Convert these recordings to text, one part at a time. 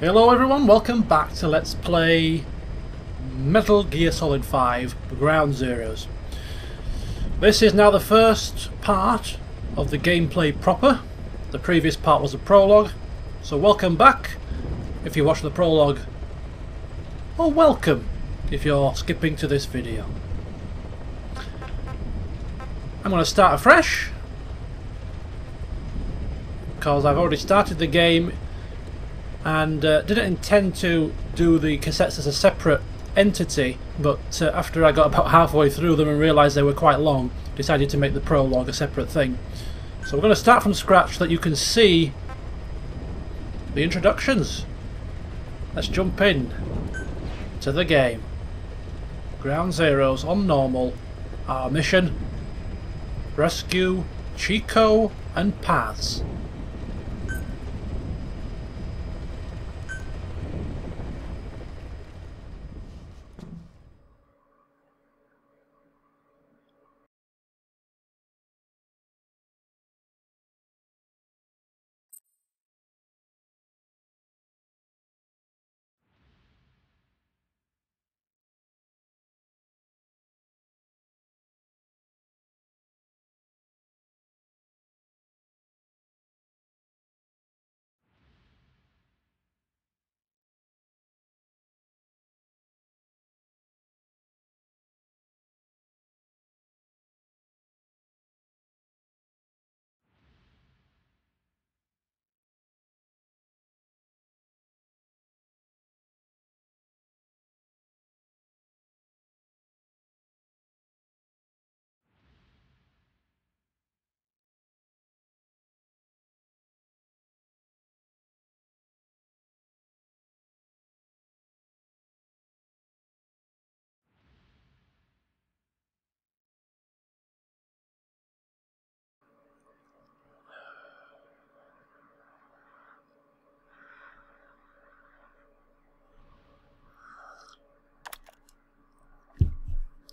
Hello everyone, welcome back to Let's Play Metal Gear Solid 5 Ground Zeroes. This is now the first part of the gameplay proper. The previous part was a prologue, so welcome back if you watched the prologue, or welcome if you're skipping to this video. I'm going to start afresh because I've already started the game and uh, didn't intend to do the cassettes as a separate entity but uh, after I got about halfway through them and realised they were quite long decided to make the prologue a separate thing. So we're going to start from scratch so that you can see the introductions. Let's jump in to the game. Ground Zeroes on normal. Our mission rescue Chico and Paz.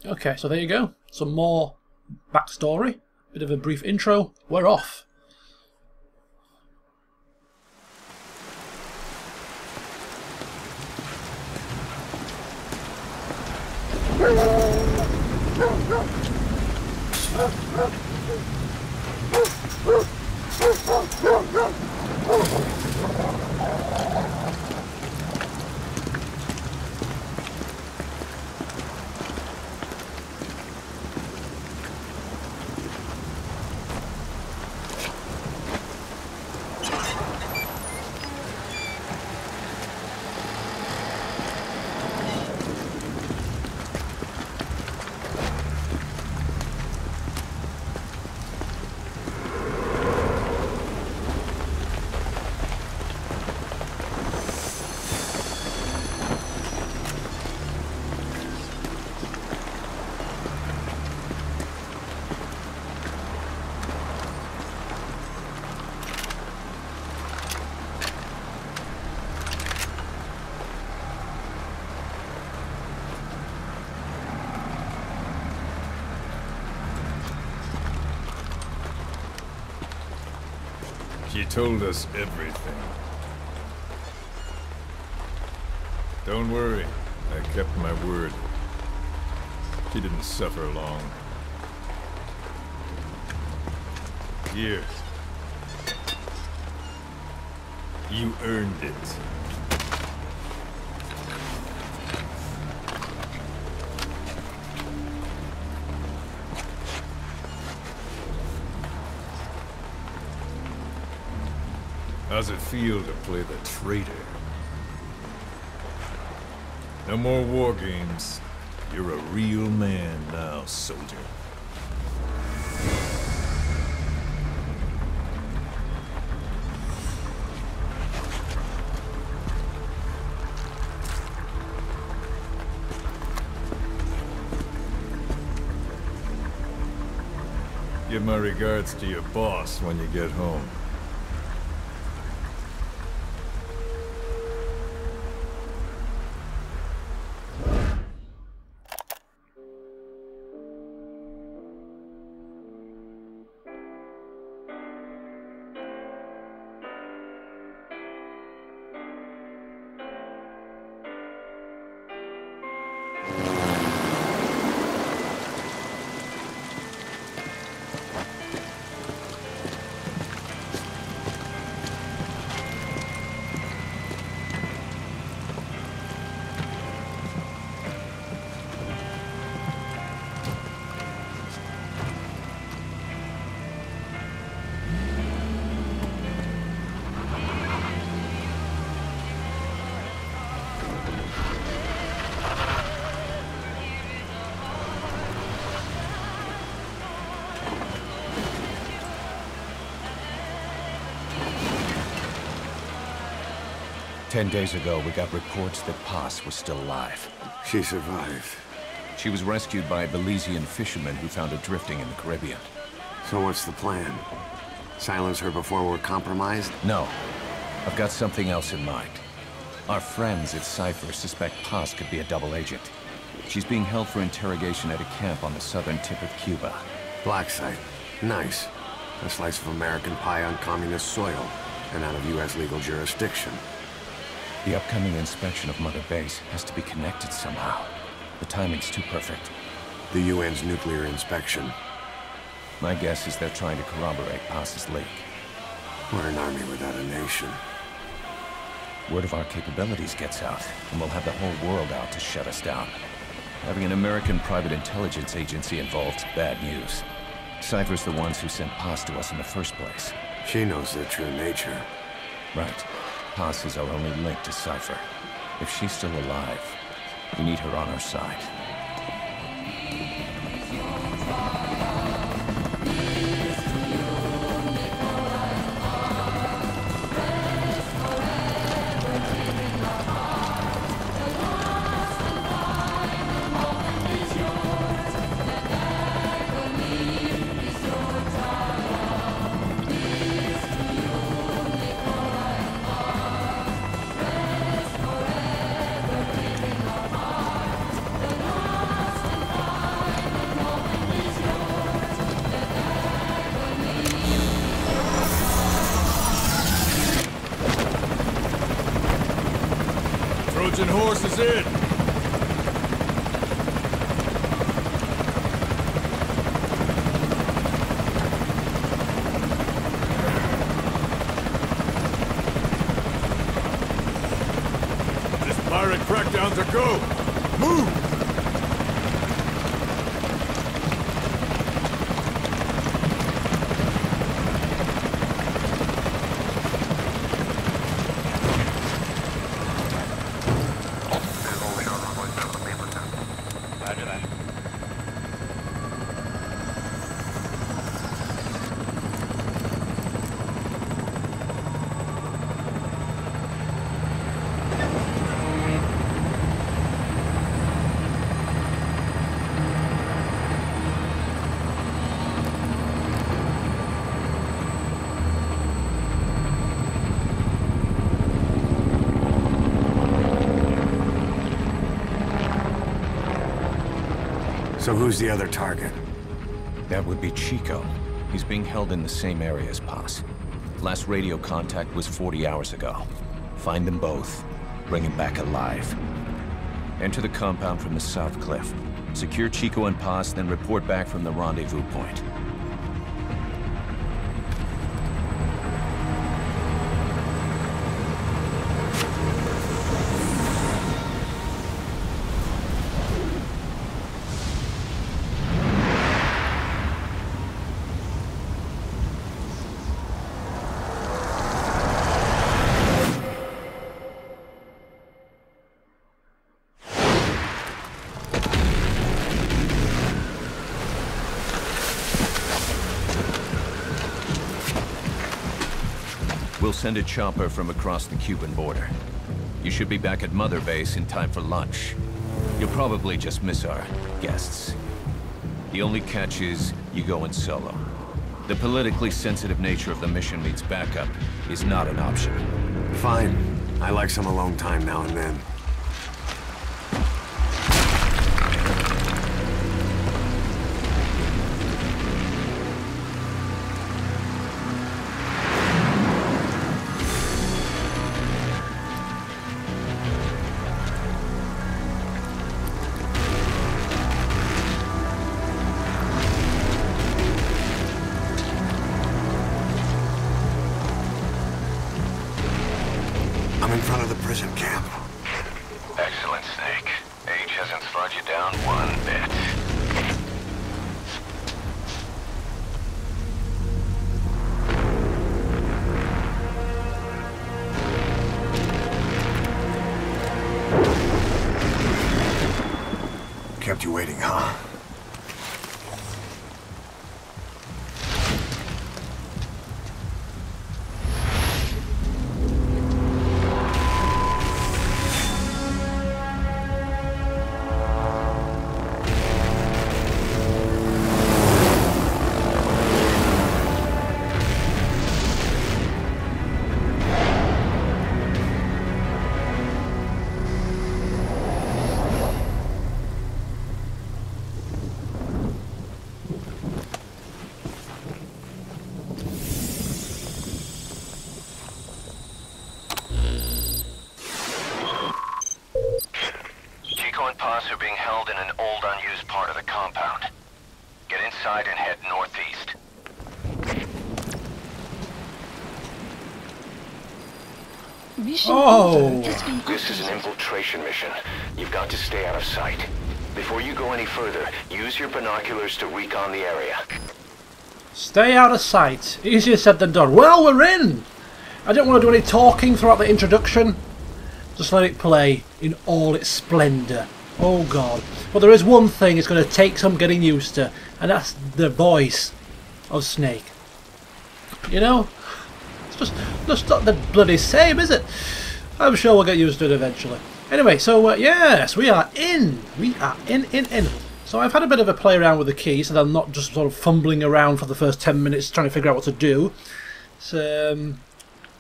Okay, so there you go. Some more backstory. Bit of a brief intro. We're off. Told us everything. Don't worry, I kept my word. She didn't suffer long. Here. You earned it. How's it feel to play the traitor? No more war games. You're a real man now, soldier. Give my regards to your boss when you get home. Ten days ago, we got reports that Paz was still alive. She survived. She was rescued by a Belizean fisherman who found her drifting in the Caribbean. So what's the plan? Silence her before we're compromised? No. I've got something else in mind. Our friends at Cypher suspect Paz could be a double agent. She's being held for interrogation at a camp on the southern tip of Cuba. Black site. Nice. A slice of American pie on communist soil, and out of U.S. legal jurisdiction. The upcoming inspection of Mother Base has to be connected somehow. The timing's too perfect. The UN's nuclear inspection. My guess is they're trying to corroborate Paz's leak. We're an army without a nation. Word of our capabilities gets out, and we'll have the whole world out to shut us down. Having an American private intelligence agency involved—bad news. Cypher's the ones who sent Paz to us in the first place. She knows their true nature. Right. Paz is our only link to Cypher. If she's still alive, we need her on our side. So who's the other target? That would be Chico. He's being held in the same area as Paz. Last radio contact was 40 hours ago. Find them both. Bring him back alive. Enter the compound from the south cliff. Secure Chico and Paz, then report back from the rendezvous point. Send a chopper from across the Cuban border. You should be back at Mother Base in time for lunch. You'll probably just miss our guests. The only catch is you go in solo. The politically sensitive nature of the mission meets backup is not an option. Fine. I like some alone time now and then. Mission Oh. info has been This is an infiltration mission. You've got to stay out of sight. Before you go any further, use your binoculars to recon the area. Stay out of sight. Easier said than done. Well, we're in! I don't want to do any talking throughout the introduction. Just let it play in all its splendour. Oh god. But there is one thing it's going to take some getting used to, and that's the voice of Snake. You know? Just, just not the bloody same, is it? I'm sure we'll get used to it eventually. Anyway, so uh, yes, we are in. We are in, in, in. So I've had a bit of a play around with the keys, so I'm not just sort of fumbling around for the first 10 minutes trying to figure out what to do. So, um,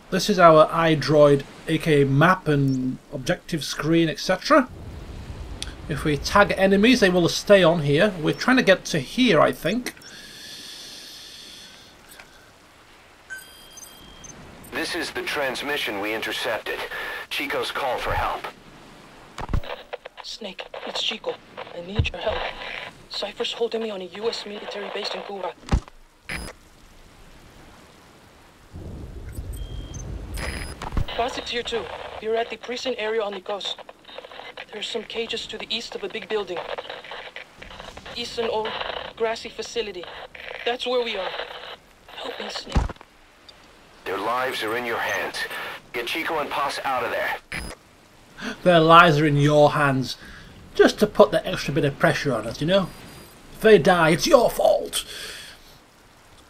this is our iDroid, aka map and objective screen, etc. If we tag enemies, they will stay on here. We're trying to get to here, I think. This is the transmission we intercepted. Chico's call for help. Snake, it's Chico. I need your help. Cypher's holding me on a U.S. military base in Cuba. Classic Tier 2. We're at the prison area on the coast. There's some cages to the east of a big building. East an old grassy facility. That's where we are. Help me, Snake. Their lives are in your hands. Get Chico and Paz out of there. Their lives are in your hands. Just to put that extra bit of pressure on us, you know? If they die, it's your fault.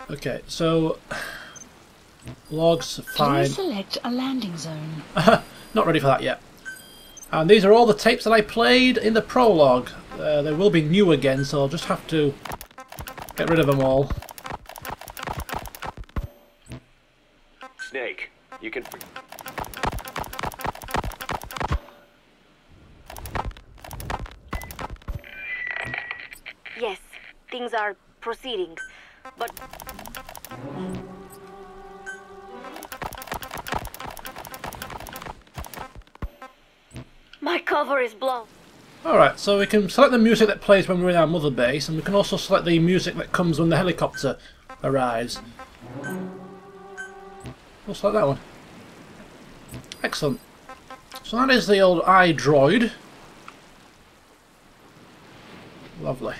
Okay, so... Logs, fine. Please select a landing zone. Not ready for that yet. And these are all the tapes that I played in the prologue. Uh, they will be new again, so I'll just have to get rid of them all. You can... Yes, things are proceeding, but my cover is blown. Alright, so we can select the music that plays when we're in our mother base, and we can also select the music that comes when the helicopter arrives. We'll select that one. Excellent. So that is the old iDroid. Lovely.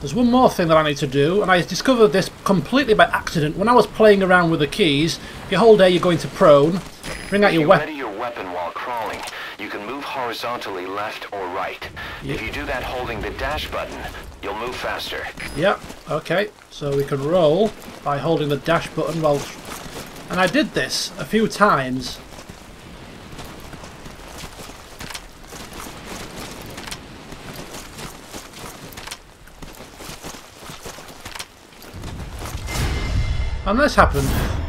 There's one more thing that I need to do, and I discovered this completely by accident. When I was playing around with the keys, if you hold A, you're going to prone. Bring out your you weapon. ready your weapon while crawling, you can move horizontally left or right. If you do that holding the dash button, you'll move faster. Yep, okay. So we can roll by holding the dash button while... And I did this a few times. And this happened.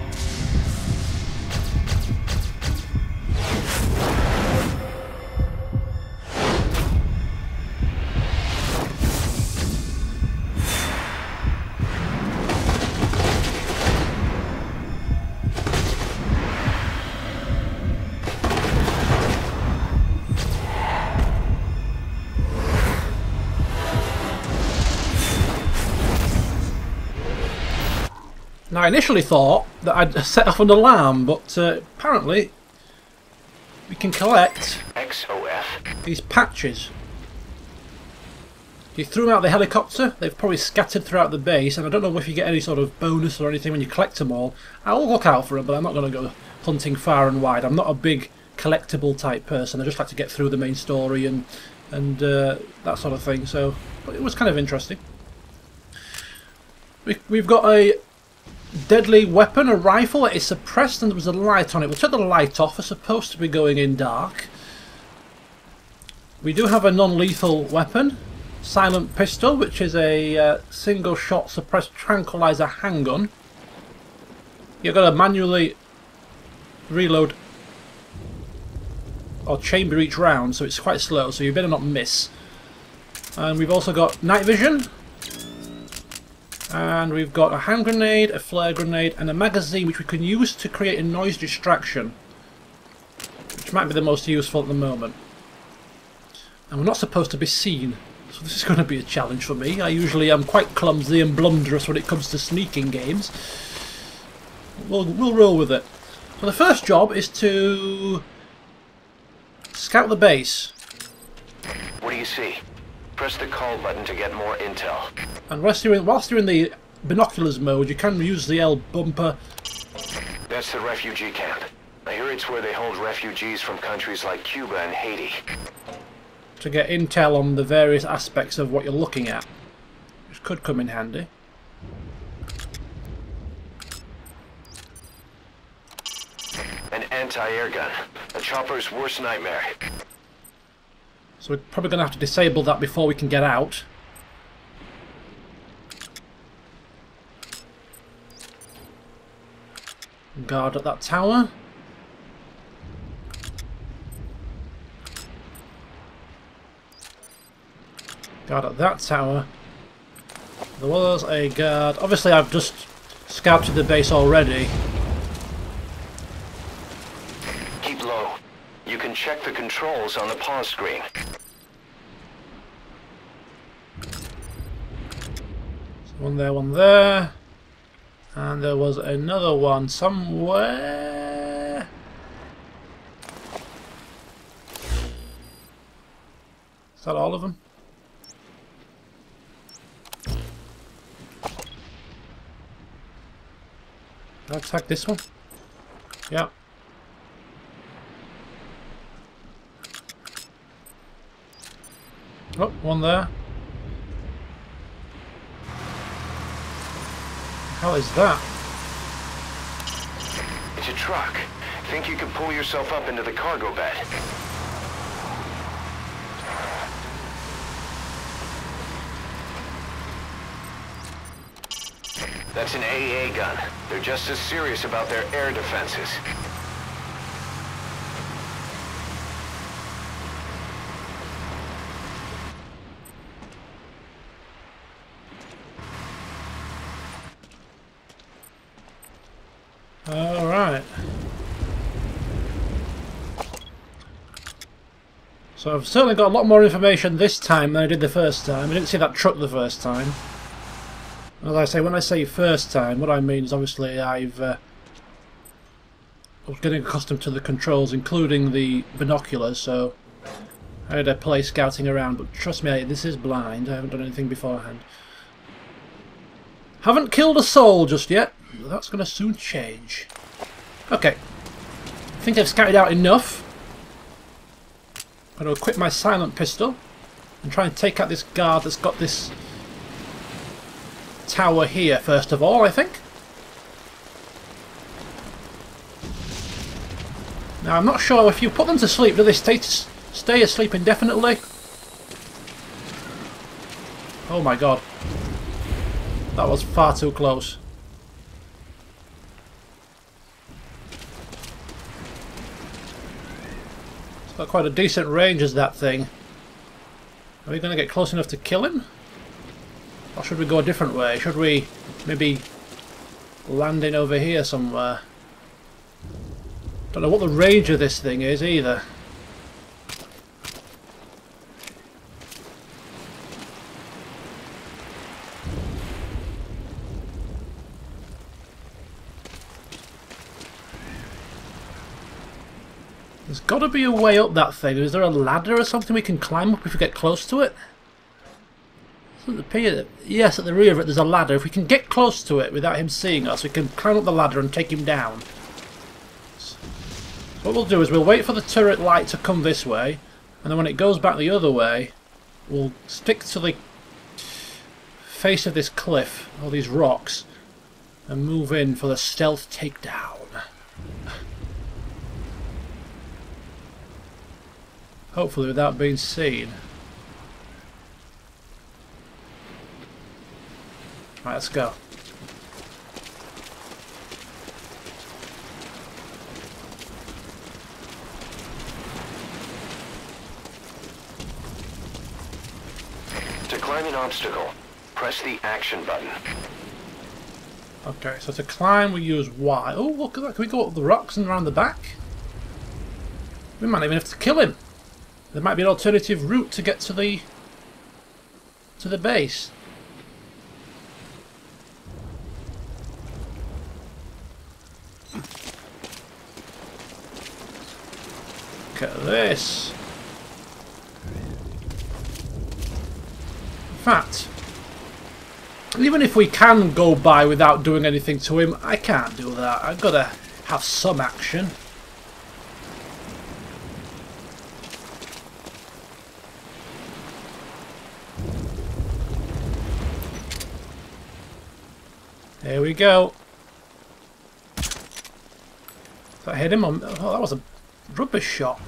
I initially thought that I'd set off an alarm, but uh, apparently we can collect XOF. these patches. You threw them out the helicopter, they've probably scattered throughout the base, and I don't know if you get any sort of bonus or anything when you collect them all. I'll look out for them, but I'm not going to go hunting far and wide. I'm not a big collectible type person. I just like to get through the main story and and uh, that sort of thing. So but it was kind of interesting. We, we've got a deadly weapon, a rifle It is suppressed and there was a light on it. We'll take the light off. We're supposed to be going in dark. We do have a non-lethal weapon, silent pistol, which is a uh, single-shot suppressed tranquilizer handgun. You've got to manually reload or chamber each round, so it's quite slow, so you better not miss. And we've also got night vision, and we've got a hand grenade, a flare grenade, and a magazine which we can use to create a noise distraction. Which might be the most useful at the moment. And we're not supposed to be seen, so this is going to be a challenge for me. I usually am quite clumsy and blunderous when it comes to sneaking games. we'll, we'll roll with it. So the first job is to scout the base. What do you see? Press the call button to get more intel. And whilst you're in, whilst you're in the binoculars mode, you can use the L bumper. That's the refugee camp. I hear it's where they hold refugees from countries like Cuba and Haiti. to get intel on the various aspects of what you're looking at, which could come in handy. An anti-air gun. A chopper's worst nightmare. So we're probably going to have to disable that before we can get out. Guard at that tower. Guard at that tower. There was a guard. Obviously I've just scouted the base already. Keep low. You can check the controls on the pause screen. One there, one there. And there was another one somewhere. Is that all of them? Attack this one? Yeah. Oh, one there. hell is that? It's a truck. Think you can pull yourself up into the cargo bed? That's an AA gun. They're just as serious about their air defenses. Alright. So I've certainly got a lot more information this time than I did the first time. I didn't see that truck the first time. As I say, when I say first time, what I mean is obviously I've... Uh, I was getting accustomed to the controls, including the binoculars, so I had a play scouting around, but trust me, this is blind. I haven't done anything beforehand. Haven't killed a soul just yet. That's going to soon change. Okay. I think I've scouted out enough. I'm going to equip my silent pistol and try and take out this guard that's got this tower here first of all, I think. Now, I'm not sure if you put them to sleep, do they stay, stay asleep indefinitely? Oh my god. That was far too close. It's got quite a decent range as that thing. Are we going to get close enough to kill him? Or should we go a different way? Should we maybe land in over here somewhere? Don't know what the range of this thing is either. Got to be a way up that thing. Is there a ladder or something we can climb up if we get close to it? Doesn't appear. Yes, at the rear of it there's a ladder. If we can get close to it without him seeing us, we can climb up the ladder and take him down. So what we'll do is we'll wait for the turret light to come this way, and then when it goes back the other way, we'll stick to the face of this cliff, or these rocks, and move in for the stealth takedown. Hopefully without being seen. Right, let's go. To climb an obstacle, press the action button. Okay, so to climb we use Y. Oh, look at that. Can we go up the rocks and around the back? We might even have to kill him. There might be an alternative route to get to the to the base. Look at this. In fact, even if we can go by without doing anything to him, I can't do that. I've got to have some action. We go. That hit him on. Oh, that was a rubbish shot.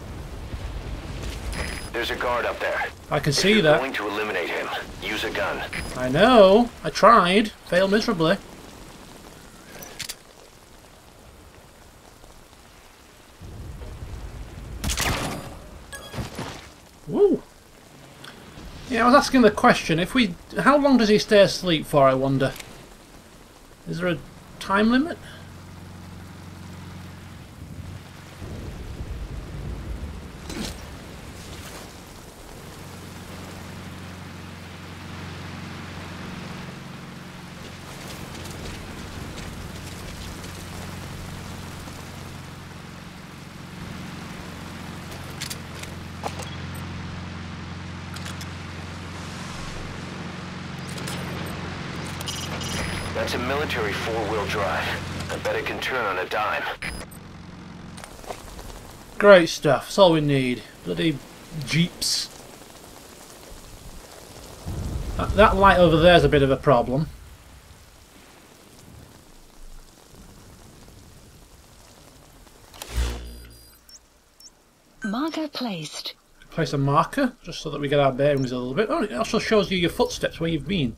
There's a guard up there. I can If see that. going to eliminate him, use a gun. I know. I tried. Failed miserably. Woo. Yeah, I was asking the question. If we, how long does he stay asleep for? I wonder. Is there a time limit? That's a military four-wheel drive. I bet it can turn on a dime. Great stuff. That's all we need. Bloody jeeps. That, that light over there's a bit of a problem. Marker placed. Place a marker just so that we get our bearings a little bit. Oh, it also shows you your footsteps where you've been.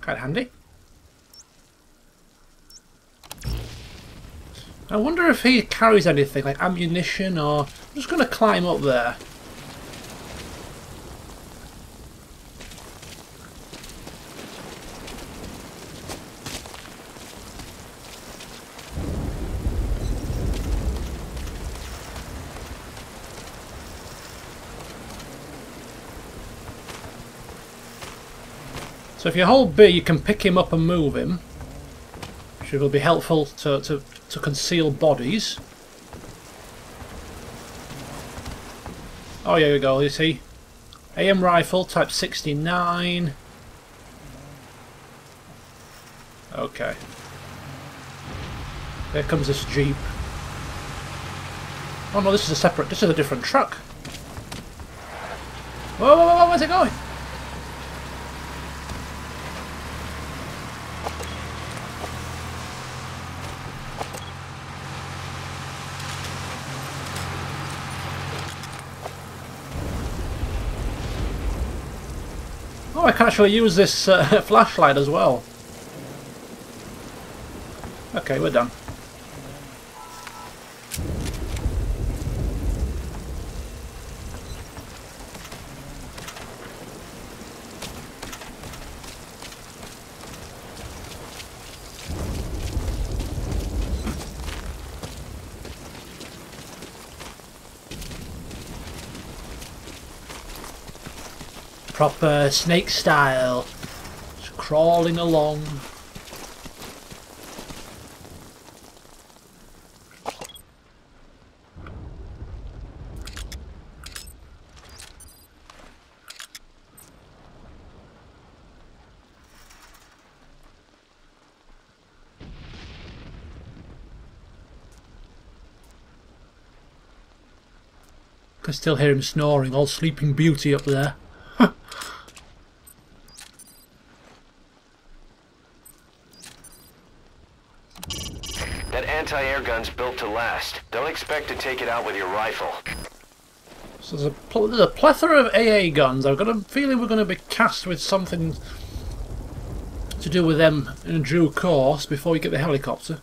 Quite handy. I wonder if he carries anything like ammunition or. I'm just going to climb up there. So if you hold B, you can pick him up and move him, which will be helpful to, to, to conceal bodies. Oh, here we go, you see. AM rifle, type 69. Okay. Here comes this jeep. Oh no, this is a separate, this is a different truck. Whoa, whoa, whoa, where's it going? Can actually use this uh, flashlight as well. Okay, we're done. Proper snake style. Just crawling along. Can still hear him snoring, all sleeping beauty up there. That anti-air gun's built to last. Don't expect to take it out with your rifle. So there's a, pl- there's a plethora of AA guns. I've got a feeling we're going to be tasked with something to do with them in due course before we get the helicopter.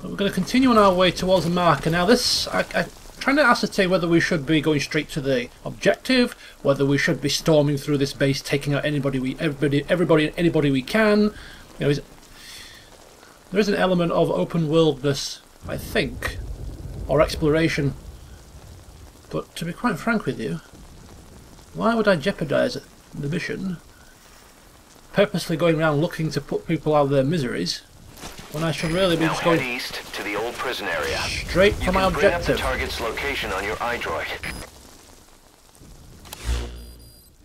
But we're going to continue on our way towards the marker. Now this, I, I'm trying to ascertain whether we should be going straight to the objective, whether we should be storming through this base, taking out anybody we, everybody, everybody, anybody we can. You know, is, there is an element of open worldness, I think, or exploration but to be quite frank with you, why would I jeopardise the mission purposely going around looking to put people out of their miseries when I should really be Now just going east to the old prison area. straight You for my bring up the objective? target's location on your iDroid.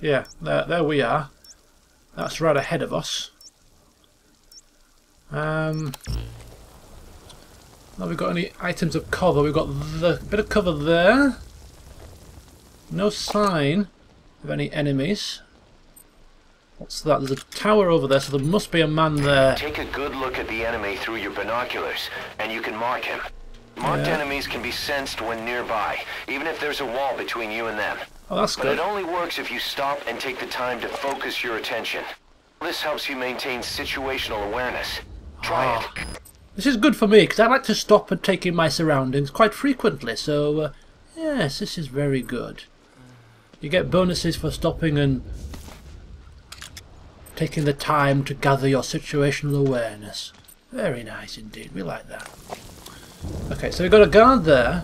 Yeah, there, there we are. That's right ahead of us. Um, now we've got any items of cover. We've got the bit of cover there. No sign of any enemies. What's that? There's a tower over there, so there must be a man there. Take a good look at the enemy through your binoculars, and you can mark him. Marked Yeah. enemies can be sensed when nearby, even if there's a wall between you and them. Oh, that's But good. it only works if you stop and take the time to focus your attention. This helps you maintain situational awareness. Try Ah. it. This is good for me because I like to stop and take in my surroundings quite frequently. So, uh, yes, this is very good. You get bonuses for stopping and taking the time to gather your situational awareness. Very nice indeed. We like that. Okay, so we've got a guard there.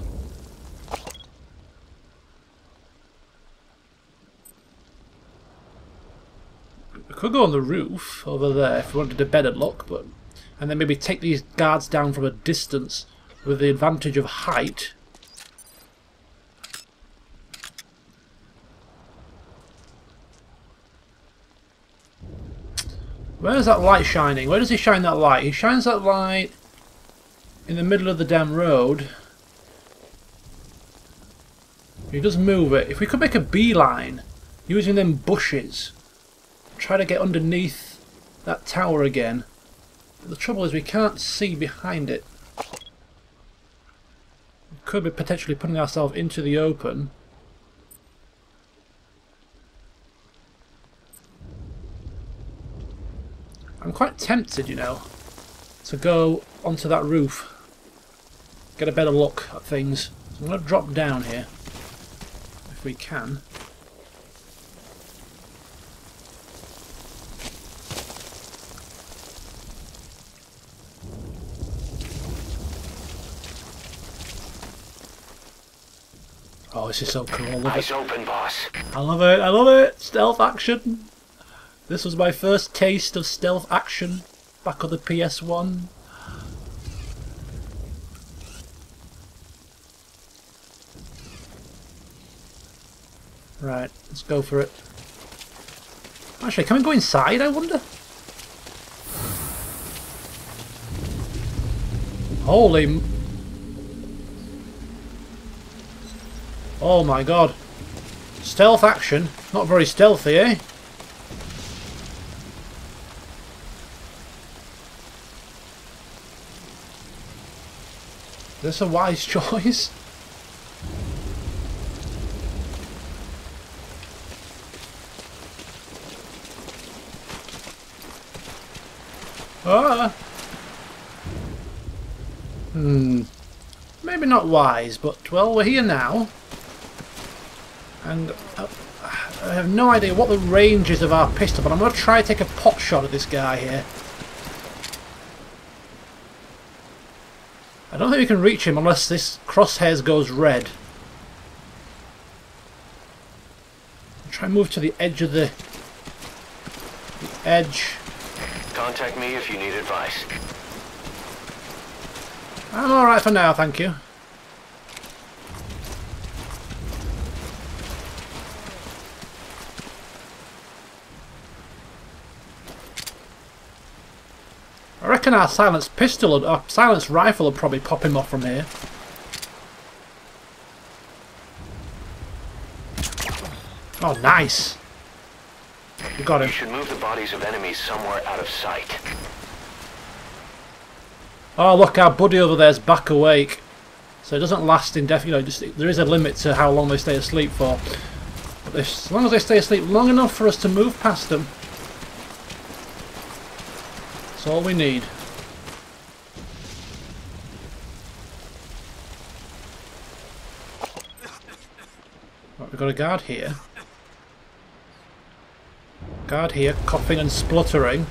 We could go on the roof over there if we wanted a better look, but and then maybe take these guards down from a distance with the advantage of height. Where is that light shining? Where does he shine that light? He shines that light in the middle of the damn road. He does move it. If we could make a beeline using them bushes, try to get underneath that tower again. The trouble is we can't see behind it. We could be potentially putting ourselves into the open. I'm quite tempted, you know, to go onto that roof. Get a better look at things. So I'm going to drop down here. If we can. Oh, this is so cool. I love it. Eyes open, boss. I love it. I love it. Stealth action. This was my first taste of stealth action back on the PS1. Right, let's go for it. Actually, can we go inside, I wonder? Holy... Oh my god. Stealth action. Not very stealthy, eh? Is this a wise choice? Ah. Hmm. Maybe not wise, but well, we're here now. And uh, I have no idea what the range is of our pistol, but I'm going to try to take a pot shot at this guy here. I don't think we can reach him unless this crosshairs goes red. Try and move to the edge of the, the edge. Contact me if you need advice. I'm alright for now, thank you. I reckon our silenced pistol, our silenced rifle would probably pop him off from here. Oh, nice. We got You should move the bodies of enemies somewhere out of sight. Oh, look, our buddy over there's back awake. So it doesn't last indefinitely. You know, just, there is a limit to how long they stay asleep for. But if, as long as they stay asleep long enough for us to move past them, that's all we need. Right, we've got a guard here. Guard here, coughing and spluttering.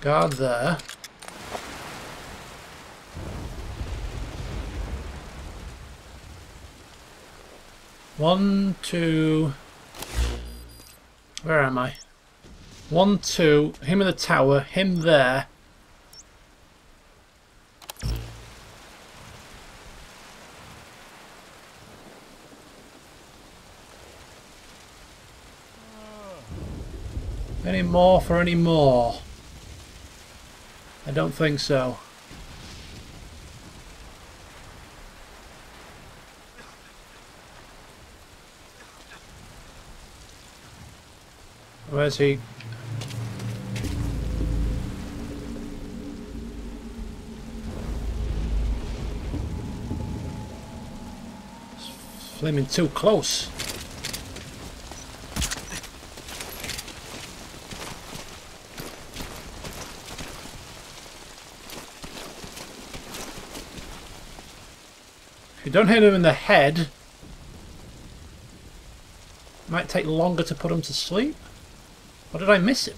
Guard there. One, two... Where am I? One, two, him in the tower, him there. Any more for any more? I don't think so. Where's he? Flaming too close. If you don't hit him in the head, it might take longer to put him to sleep. Or did I miss him?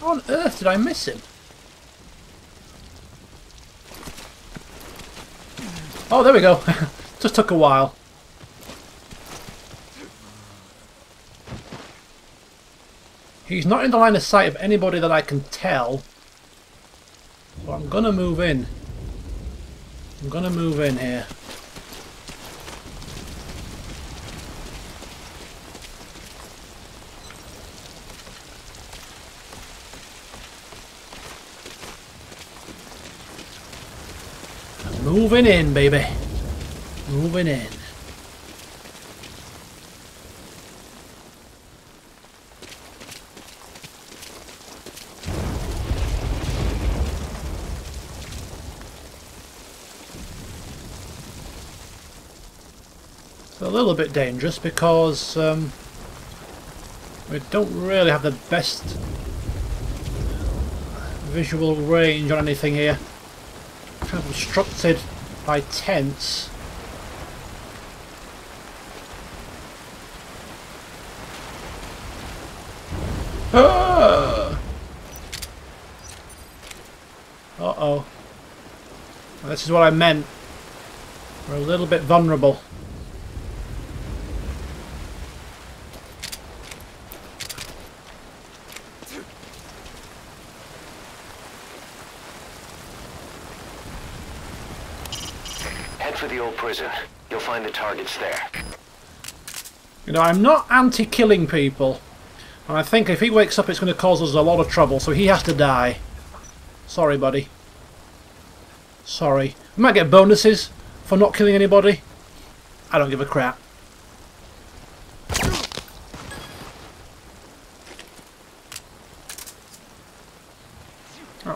How on earth did I miss him? Oh, there we go. Just took a while. He's not in the line of sight of anybody that I can tell. So I'm gonna move in. I'm gonna move in here. Moving in, baby. Moving in. It's a little bit dangerous because um, we don't really have the best visual range on anything here kind of obstructed by tents. Ah! Uh-oh. This is what I meant. We're a little bit vulnerable. Head for the old prison. You'll find the targets there. You I'm not anti-killing people. And I think if he wakes up it's going to cause us a lot of trouble, so he has to die. Sorry, buddy. Sorry. We might get bonuses for not killing anybody. I don't give a crap.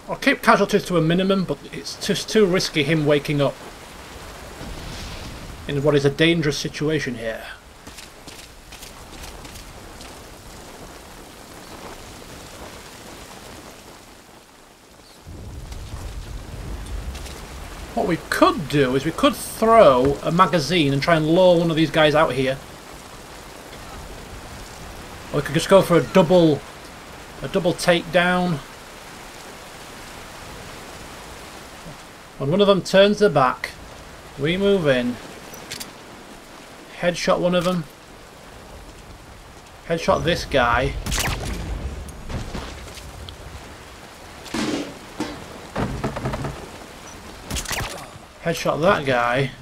I'll keep casualties to a minimum, but it's just too risky him waking up in what is a dangerous situation here. What we could do is we could throw a magazine and try and lure one of these guys out here. Or we could just go for a double a double takedown. When one of them turns their back, we move in. Headshot one of them. Headshot this guy. Headshot that guy.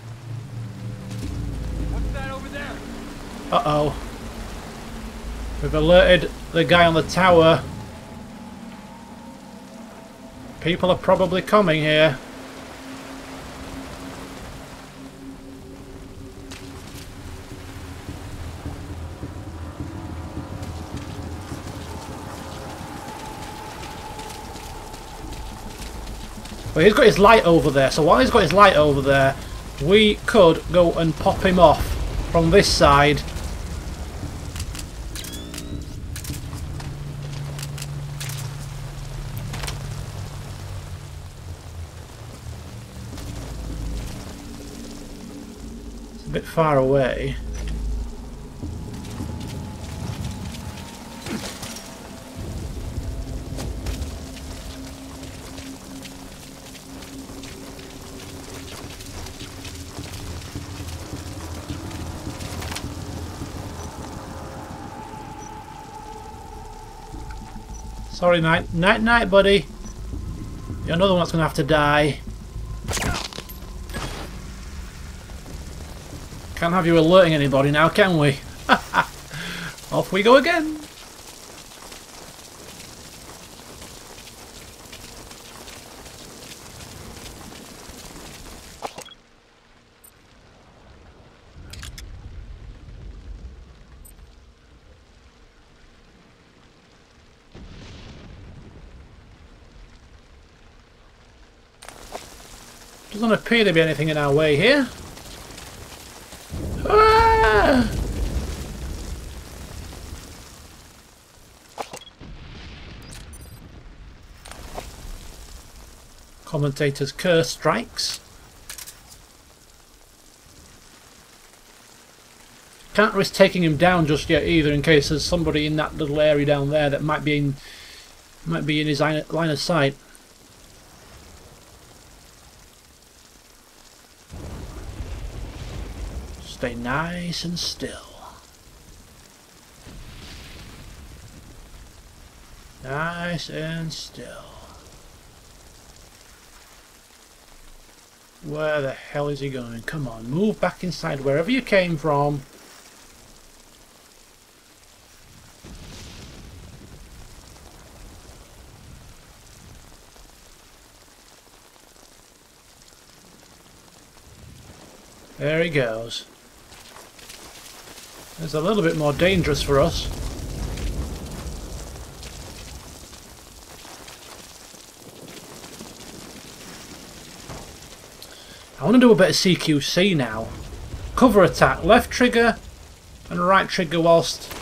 Uh-oh. We've alerted the guy on the tower. People are probably coming here. But he's got his light over there, so while he's got his light over there, we could go and pop him off from this side. It's a bit far away. Sorry, mate. Night, night, buddy. You're another one that's going to have to die. Can't have you alerting anybody now, can we? Off we go again. Doesn't appear to be anything in our way here. Ah! Commentator's curse strikes. Can't risk taking him down just yet either in case there's somebody in that little area down there that might be in might be in his line line of sight. Stay nice and still. Nice and still. Where the hell is he going? Come on, move back inside wherever you came from. There he goes. It's a little bit more dangerous for us. I want to do a bit of CQC now. Cover attack, left trigger and right trigger whilst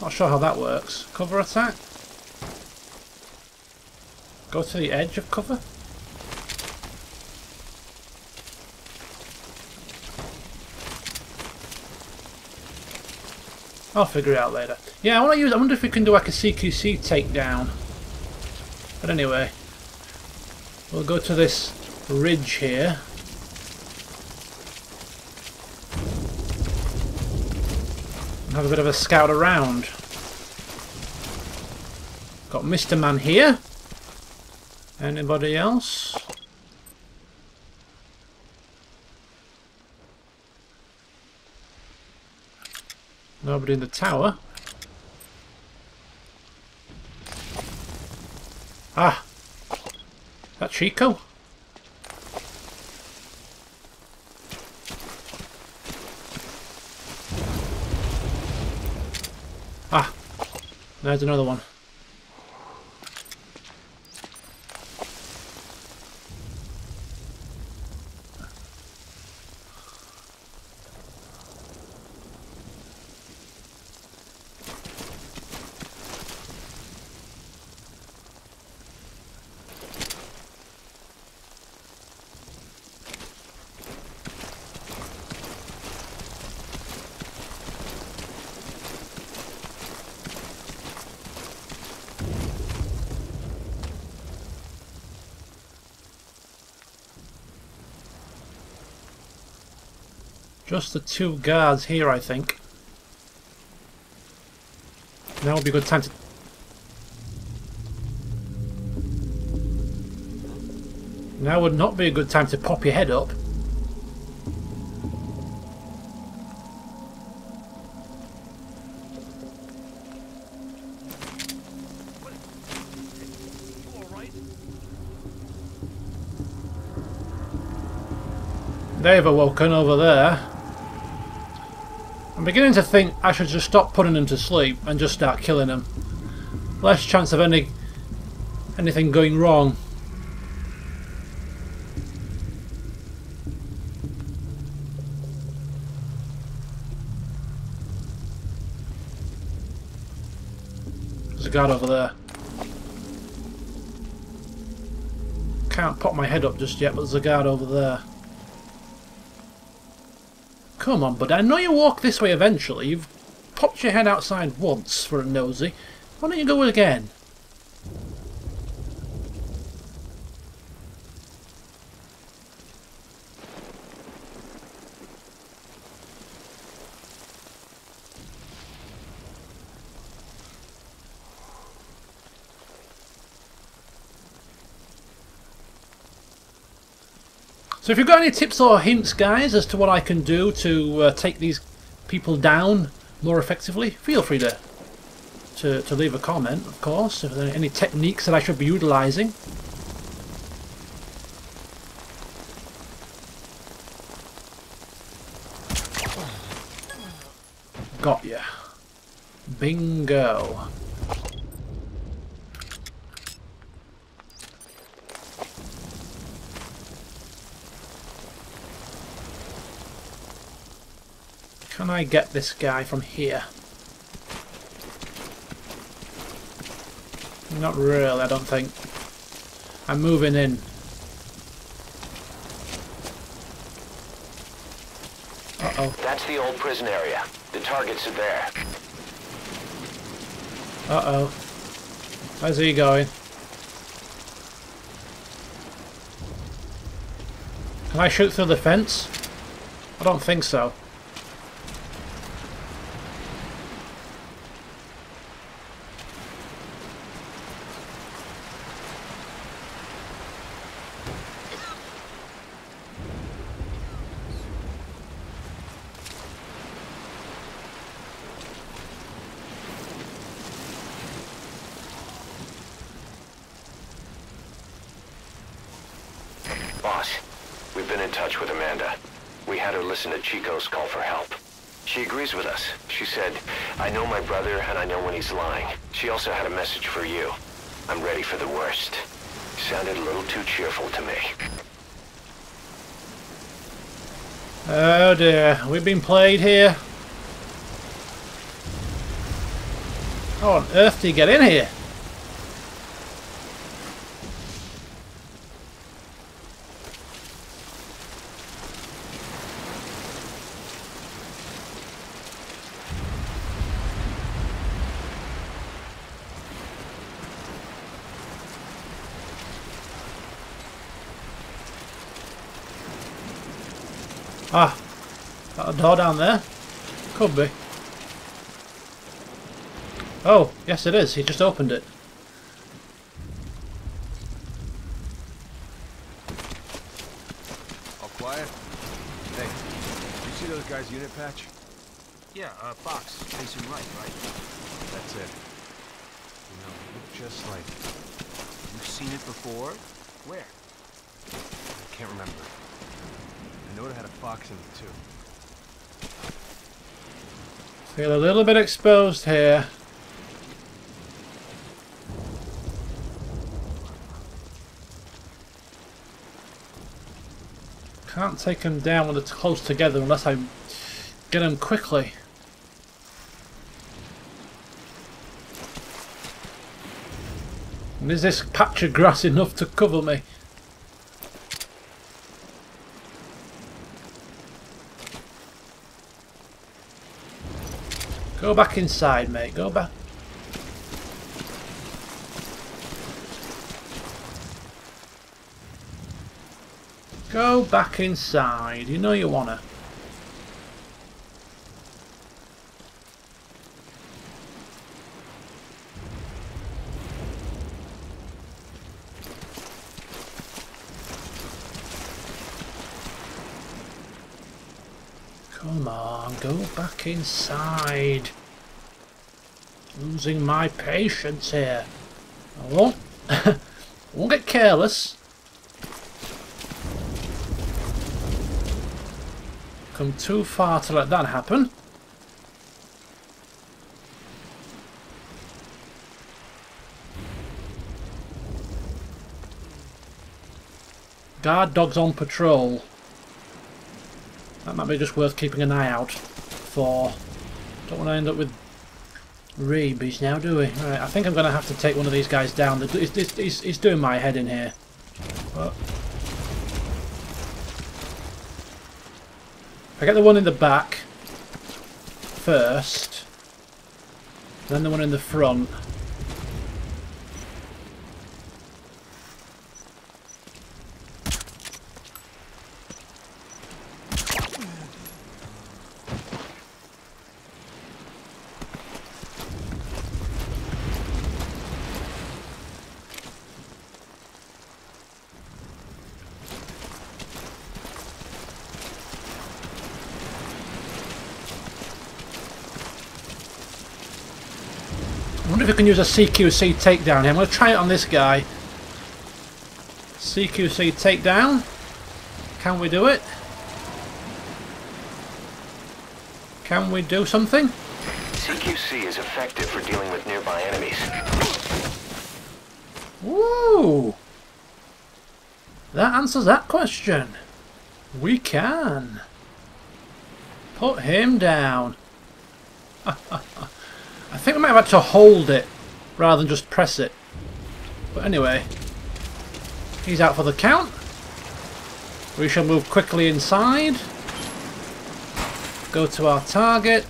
Not sure how that works. Cover attack? Go to the edge of cover? I'll figure it out later. Yeah, I want to use. I wonder if we can do like a CQC takedown. But anyway, we'll go to this ridge here. Have a bit of a scout around. Got Mr. Man here. Anybody else? Nobody in the tower. Ah! That Chico? Ah! There's another one. Just the two guards here, I think. Now would be a good time to... Now would not be a good time to pop your head up. They've awoken over there. Beginning to think I should just stop putting them to sleep and just start killing them. Less chance of any anything going wrong. There's a guard over there. Can't pop my head up just yet, but there's a guard over there. Come on, bud. I know you walk this way eventually. You've popped your head outside once for a nosy. Why don't you go again? So if you've got any tips or hints, guys, as to what I can do to uh, take these people down more effectively, feel free to, to, to leave a comment, of course, if there are any techniques that I should be utilising. Got ya. Bingo. Can I get this guy from here? Not really, I don't think. I'm moving in. Uh-oh. That's the old prison area. The targets are there. Uh-oh. How's he going? Can I shoot through the fence? I don't think so. Boss, we've been in touch with Amanda. We had her listen to Chico's call for help. She agrees with us. She said, I know my brother and I know when he's lying. She also had a message for you. I'm ready for the worst. Sounded a little too cheerful to me. Oh dear, we've been played here. How on earth do you get in here? Ah, got down there. Could be. Oh, yes it is. He just opened it. All quiet? Hey, you see those guys' unit patch? Yeah, uh, box, facing right, right? That's it. You know, look just like... You've seen it before? Where? I can't remember. I know it had a fox in it, too. Feel a little bit exposed here. Can't take them down when they're close together unless I get them quickly. And is this patch of grass enough to cover me? Go back inside, mate. Go back. Go back inside. You know you wanna. Come on, go back inside. Losing my patience here. I won't, won't get careless. Come too far to let that happen. Guard dogs on patrol. That might be just worth keeping an eye out for. Don't want to end up with rabies now, do we? Right, I think I'm going to have to take one of these guys down. He's, he's, he's doing my head in here. I get the one in the back first, then the one in the front. Can use a CQC takedown here. I'm going to try it on this guy. CQC takedown. Can we do it? Can we do something? CQC is effective for dealing with nearby enemies. Woo! That answers that question. We can. Put him down. I think I might have had to hold it rather than just press it. But anyway, he's out for the count. We shall move quickly inside. Go to our target.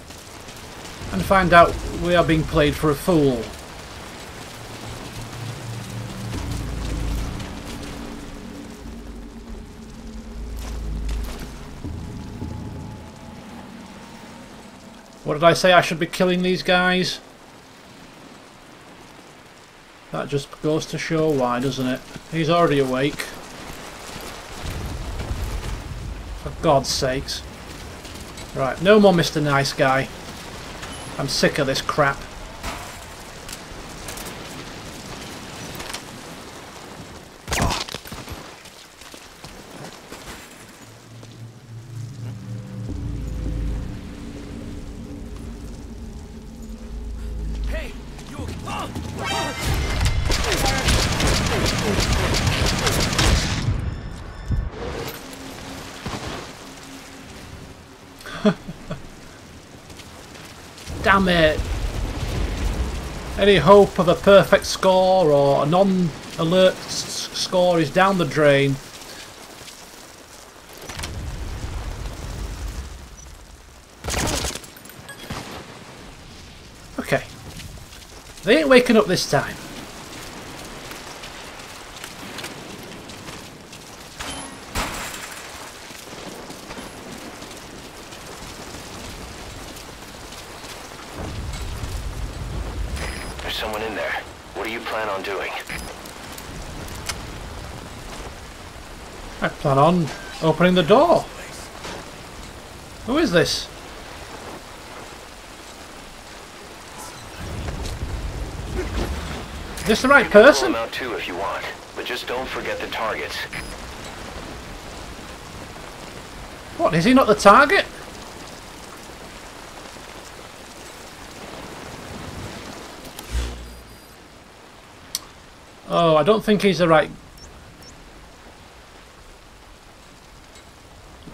And find out we are being played for a fool. What did I say? I should be killing these guys? That just goes to show why, doesn't it? He's already awake. For God's sakes. Right, no more Mr. Nice Guy. I'm sick of this crap. Any hope of a perfect score or a non-alert score is down the drain. Okay. They ain't waking up this time. There's someone in there. What do you plan on doing? I plan on opening the door. Who is this? Is this the right You person? out too if you want, but just don't forget the targets. What, is he not the target? Oh, I don't think he's the right...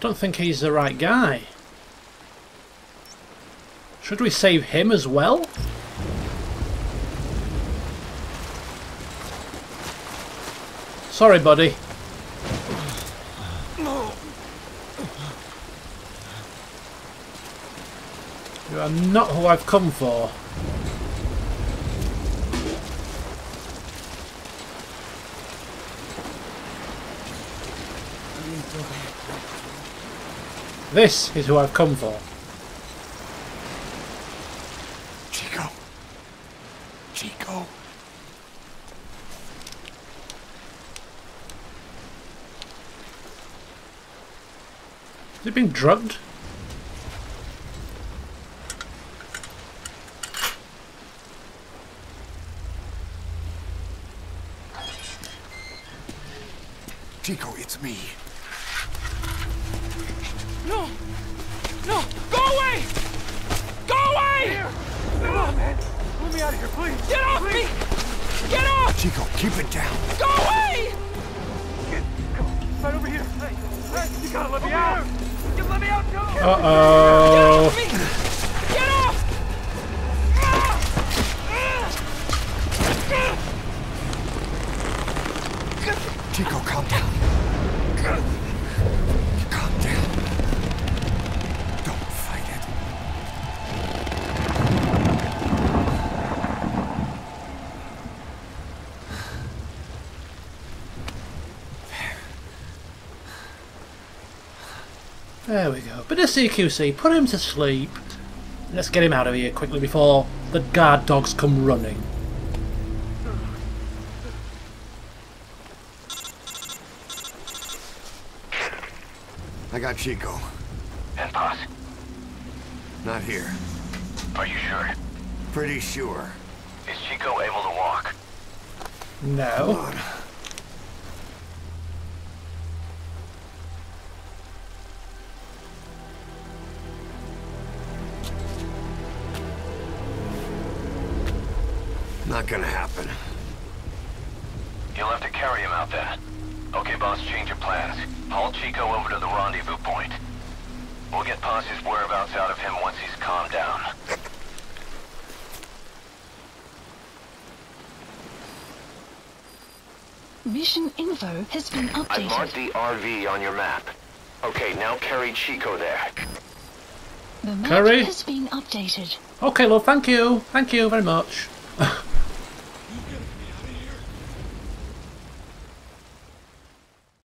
don't think he's the right guy. Should we save him as well? Sorry, buddy. You are not who I've come for. This is who I've come for. Chico. Chico. Has it been drugged? Chico, it's me. No! No! Go away! Go away! Come on, man. Let me out of here, please. Get off me! Get off! Chico, keep it down. Go away! Get, come on. Right over here. Hey, hey, you gotta let me out. You let me out. Go. Uh-oh. Get off me! There we go. Bit CQC. Put him to sleep. Let's get him out of here quickly before the guard dogs come running. I got Chico. And Paz, Not here. are you sure? Pretty sure. Is Chico able to walk? No. Gonna happen. You'll have to carry him out there. Okay, boss, change your plans. Haul Chico over to the rendezvous point. We'll get Paz's whereabouts out of him once he's calmed down. Mission info has been updated. I marked the RV on your map. Okay, now carry Chico there. The map Curry? has been updated. Okay, love, thank you. Thank you very much.